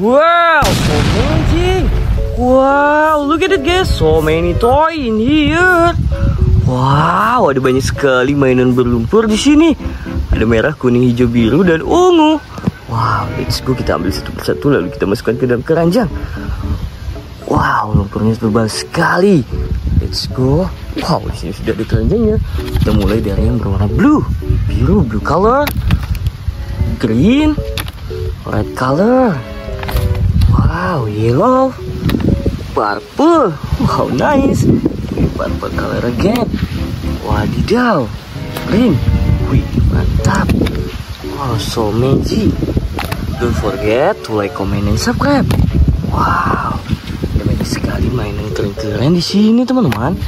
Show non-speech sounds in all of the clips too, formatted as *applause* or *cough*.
Wow, so amazing. Wow, look at it guys. So many toy in here. Wow, ada banyak sekali mainan berlumpur di sini. Ada merah, kuning, hijau, biru, dan ungu. Wow, let's go kita ambil satu persatu lalu kita masukkan ke dalam keranjang. Wow, lumpurnya tebal sekali. Let's go. Wow, di sini sudah ada keranjangnya. Kita mulai dari yang berwarna blue, biru, blue color, green, red color, wow, yellow, purple, wow, nice. Purple color again. Wadidaw, green, wih, mantap. Wow, so magic. Don't forget to like, comment, and subscribe. Wow, ada banyak sekali mainan keren-keren di sini teman-teman.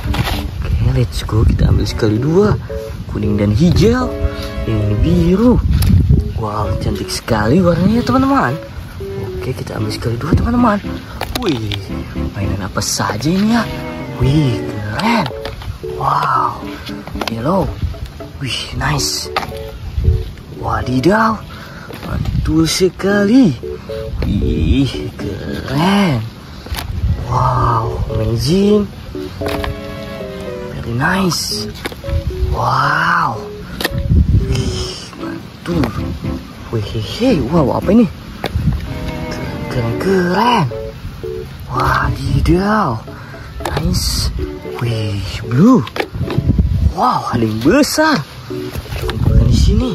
Oke, let's go. Kita ambil sekali dua, kuning dan hijau. Ini biru. Wow, cantik sekali warnanya teman-teman. Oke, kita ambil sekali dua teman-teman. Wih, mainan apa saja ini ya? Wih, keren. Wow, yellow. Wih, nice. Wadidaw, mantul sekali. Wih, keren. Wow, amazing. Very nice. Wow. Wih, mantul. Wih, hehe. Wow, apa ini? Keren, keren. Wadidaw. Nice. Wih, blue. Wow, ada yang besar. Kumpulkan di sini.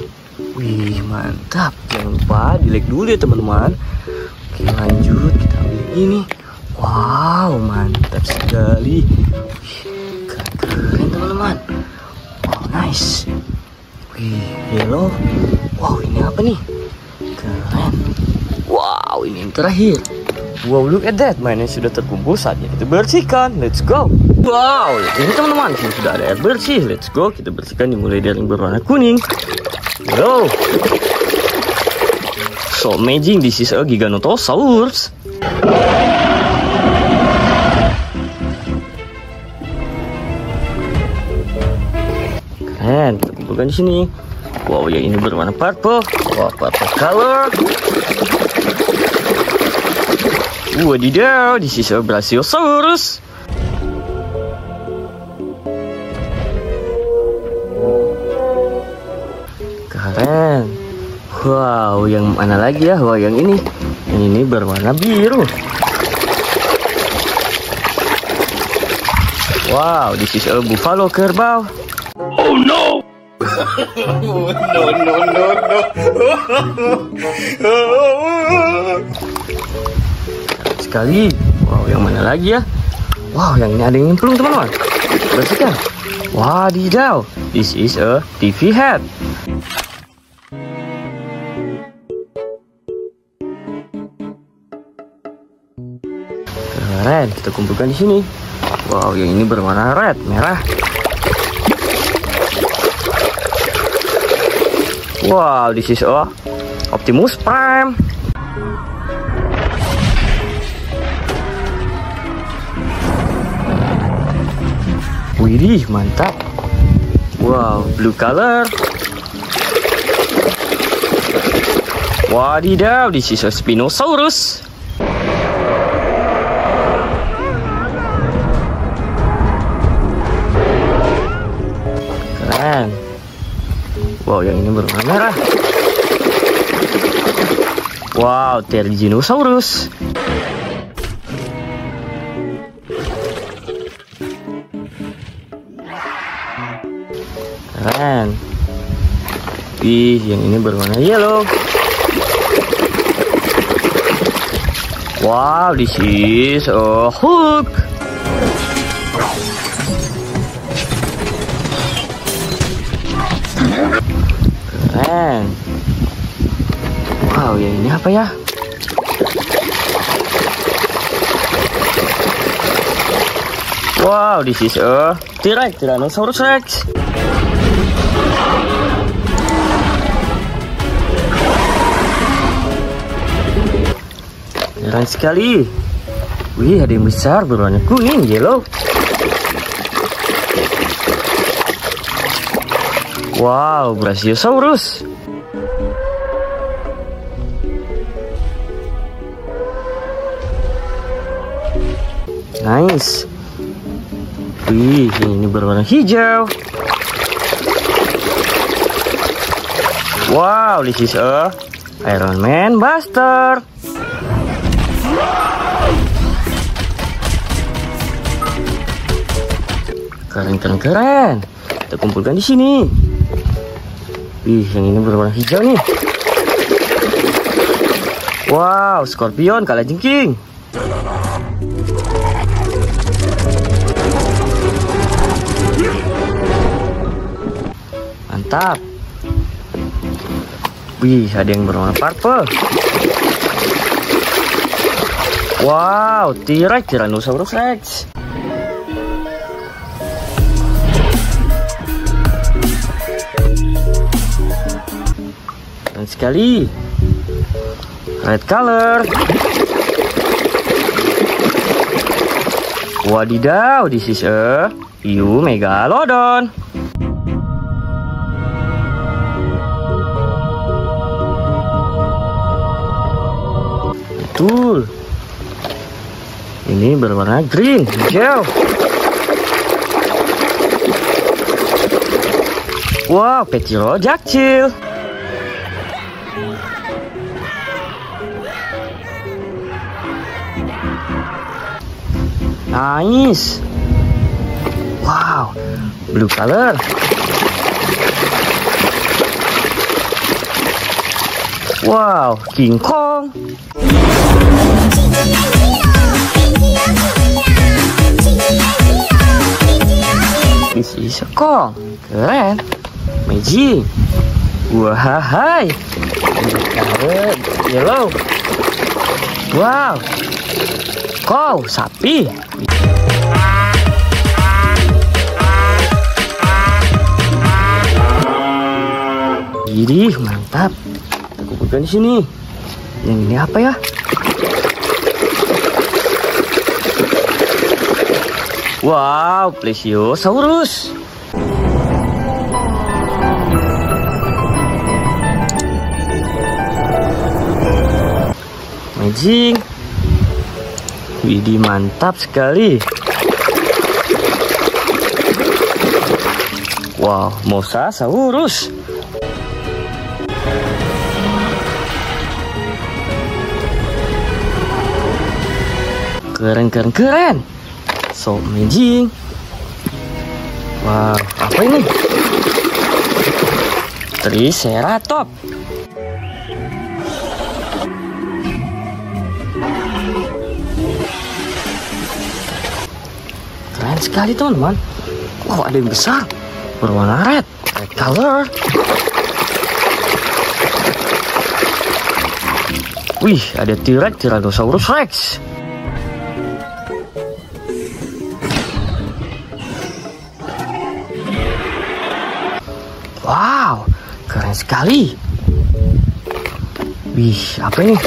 Wih, mantap. Jangan lupa di like dulu ya teman-teman. Oke, lanjut kita ambil ini. Wow, mantap sekali. Keren-keren teman-teman. Wow, nice. Wih, yellow. Wow, ini apa nih? Wow, yang terakhir. Wow, look at that. Mainan sudah terkumpul, saatnya kita bersihkan. Let's go. Wow, ini teman-teman, sini sudah ada air bersih. Let's go, kita bersihkan dimulai dari yang berwarna kuning. Yo. So amazing, this is a Giganotosaurus. Keren, kita kumpulkan di sini. Wow, yang ini berwarna purple. Wow, purple color. Wadidaw, this is a Brachiosaurus. Keren. Wow, yang mana lagi ya? Wow, yang ini. Yang ini berwarna biru. Wow, this is a buffalo kerbau. *laughs* Oh no! no, no, no, no. *laughs* Sekali. Wow, yang mana lagi ya? Wow, yang ini ada yang nyemplung teman-teman. Bersihkan. Wadidaw, this is a TV head. Keren, kita kumpulkan di sini. Wow, yang ini berwarna red, merah. Wow, this is a Optimus Prime. Widih, mantap. Wow, blue color. Wadidaw, this is a Spinosaurus. Keren. Wow, yang ini berwarna merah. Wow, Terginosaurus. Ih, yang ini berwarna yellow. Wow, this is a hook. Keren. Wow, yang ini apa ya? Wow, this is a T-Rex, Tyrannosaurus Rex. Keren sekali. Wih, ada yang besar berwarna kuning, yellow. Wow, Brachiosaurus. Nice. Wih, ini berwarna hijau. Wow, this is a Iron Man Buster. Keren, keren, keren. Kita kumpulkan di sini. Wih, yang ini berwarna hijau nih. Wow, Scorpion kalah jengking. Mantap. Wih, ada yang berwarna purple. Wow, T-Rex Tyrannosaurus Rex. Keren sekali. Red color. Wadidaw, this is a Yu Megalodon. Betul. Ini berwarna green, hijau. Wow, petiro jakcil. Nice. Wow, blue color. Wow, King Kong. This is a Kong. Keren. Magic. Wahai. Yellow. Wow. Kau sapi. Jadi mantap. Bukan di sini. Yang ini apa ya? Wow, Plesiosaurus. Magic. Widih mantap sekali. Wow, Mosasaurus. Keren, keren, keren. So amazing. Wow, apa ini? Triceratop. Keren sekali teman-teman. Wow, ada yang besar. Berwarna red. Red color. Wih, ada T-Rex Tyrannosaurus Rex. Sekali. Wih, apa ini?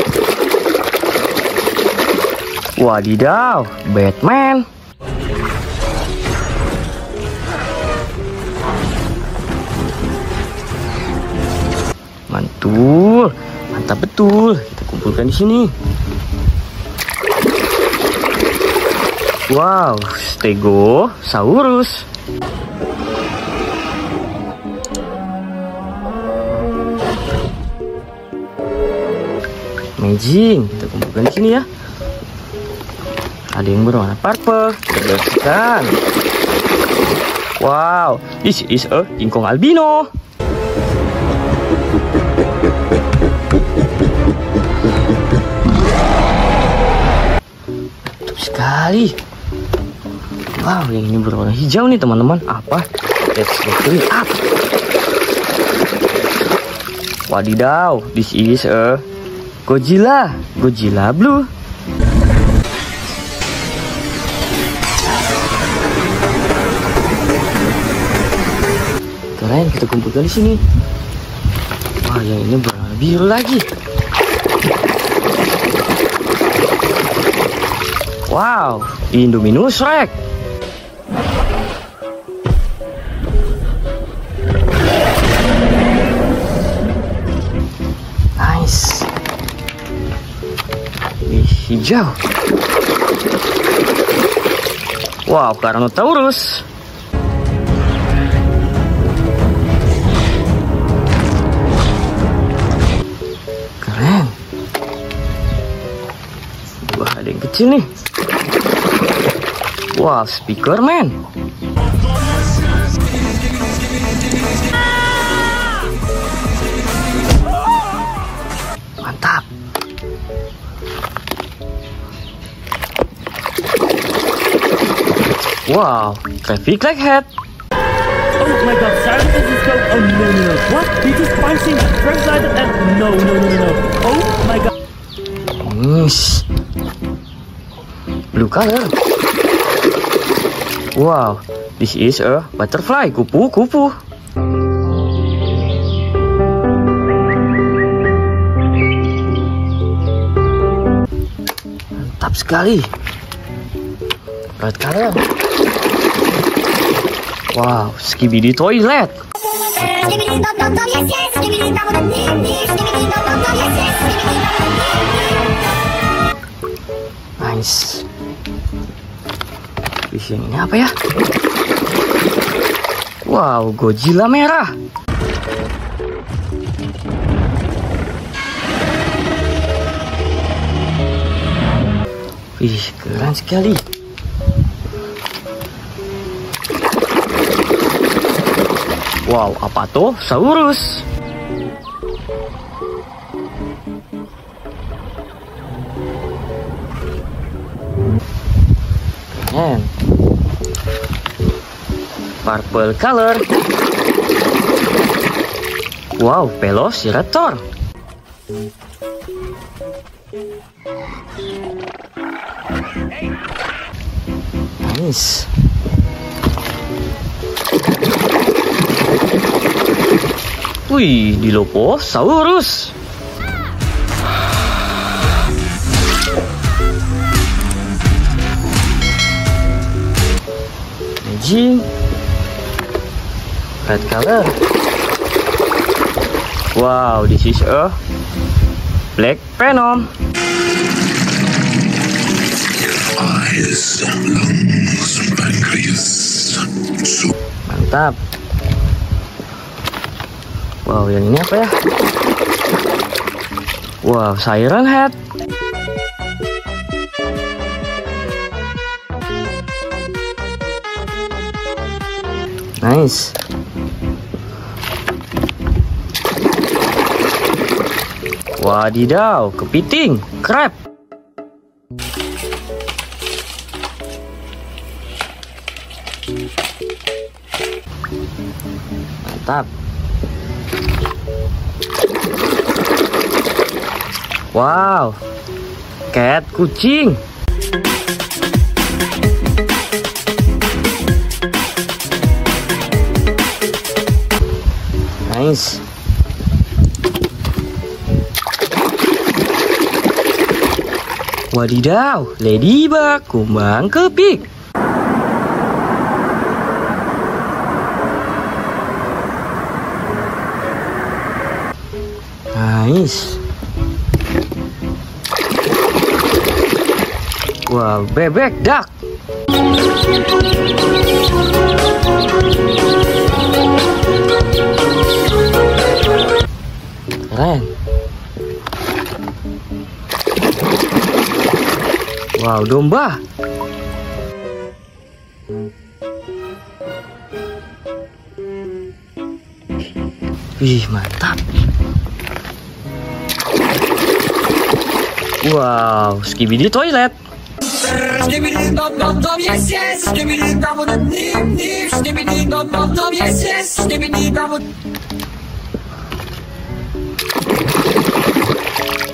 Wadidaw, Batman. Mantul, mantap betul. Kita kumpulkan di sini. Wow, Stegosaurus. Amazing, kita kumpulkan di sini ya. Ada yang berwarna purple, kita bersihkan. Wow, this is a King Kong albino. Mantap sekali. Wow, yang ini berwarna hijau nih teman-teman. Apa? Let's it up. Wadidaw, this is a Godzilla, Godzilla Blue. Keren, kita kumpulkan di sini. Wah, yang ini berwarna biru lagi. Wow, Indominus Rex. Hijau. Wow, Carnotaurus. Keren. Wah, ada yang kecil nih. Wow, speaker man. Wow, traffic light head. Oh my god, silence is go. Oh no, no, no. What? He just punching, translated, and no, no, no, no, no. Oh my god. Nice. Blue color. Wow, this is a butterfly. Kupu, kupu. Mantap sekali. Red color. Wow, skibidi toilet. Nice. Wih, yang ini apa ya? Wow, Godzilla merah. Wih, keren sekali. Wow, apa tuh? Saurus. And purple color. Wow, Velociraptor. Nice. Wih, Dilophosaurus. Imagine. Red color. Wow, this is a black venom. Mantap. Wow, yang ini apa ya? Wow, Siren Head. Nice. Wadidaw, kepiting, crab. Mantap. Wow, cat kucing. Nice. Wadidaw, ladybug, kumbang kepik. Nice. Wow, bebek duck. Keren. Wow, domba. Wih, mantap. Wow, skibidi toilet.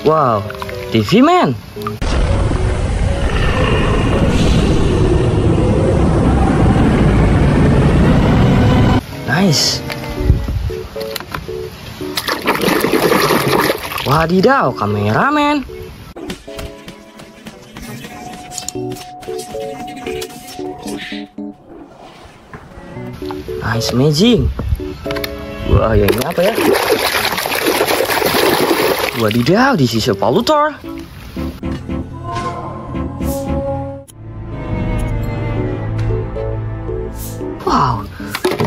Wow, TV man. Nice. Wadidaw, kameramen. Nice amazing. Wah, yang ini apa ya? Wadidaw, this is a pollutor. Wow.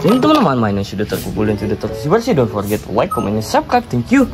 Jadi teman-teman main yang sudah terkumpul dan sudah tersebar don't forget to like, comment, and subscribe. Thank you.